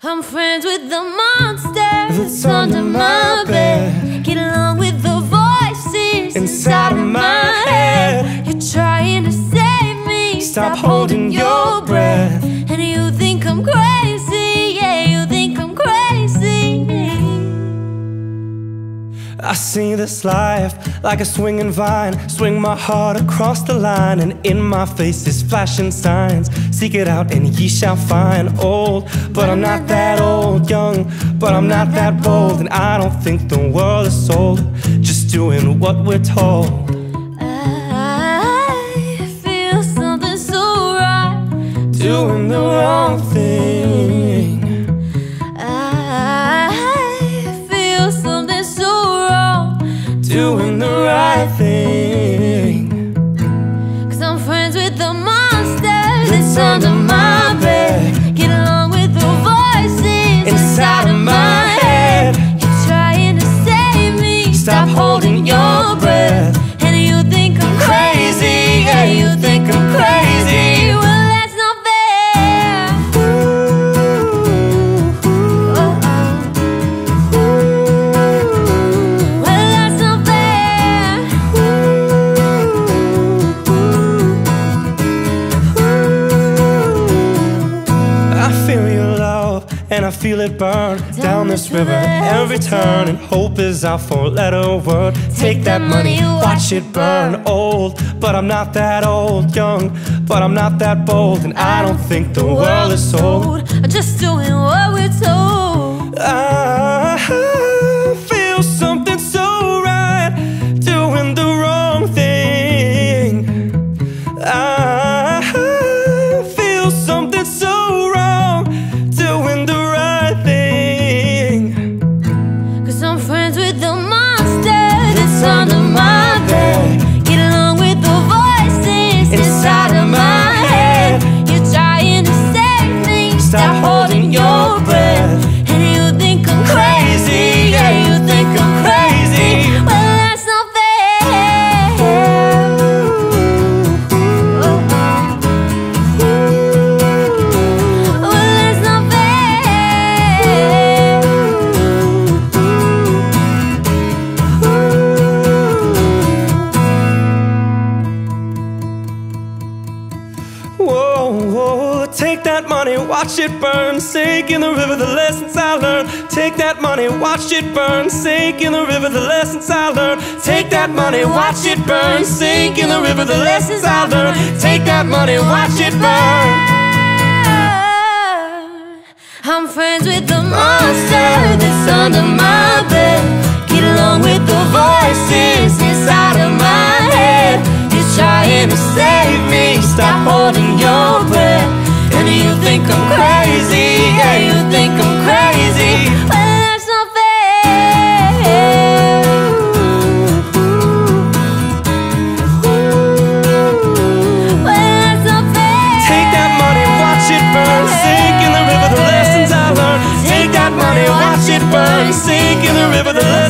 I'm friends with the monster that's under my bed. Get along with the voices inside of my I see this life like a swinging vine. Swing my heart across the line, and in my face is flashing signs. Seek it out, and ye shall find. Old, but I'm not that old. Young, but I'm not that bold. And I don't think the world is sold. Just doing what we're told. Under feel it burn down this river at every turn. And hope is our four letter word. Take that money, watch it burn. Old, but I'm not that old. Young, but I'm not that bold. And I don't think the world is sold. Just doing what we're told. Whoa, whoa, take that money, watch it burn, sink in the river, the lessons I learned. Take that money, watch it burn, sink in the river, the lessons I learned. Take that money, watch it burn, sink in the river, the lessons I learned. Take that money, watch it burn. I'm friends with the monster that's under my sink in the river.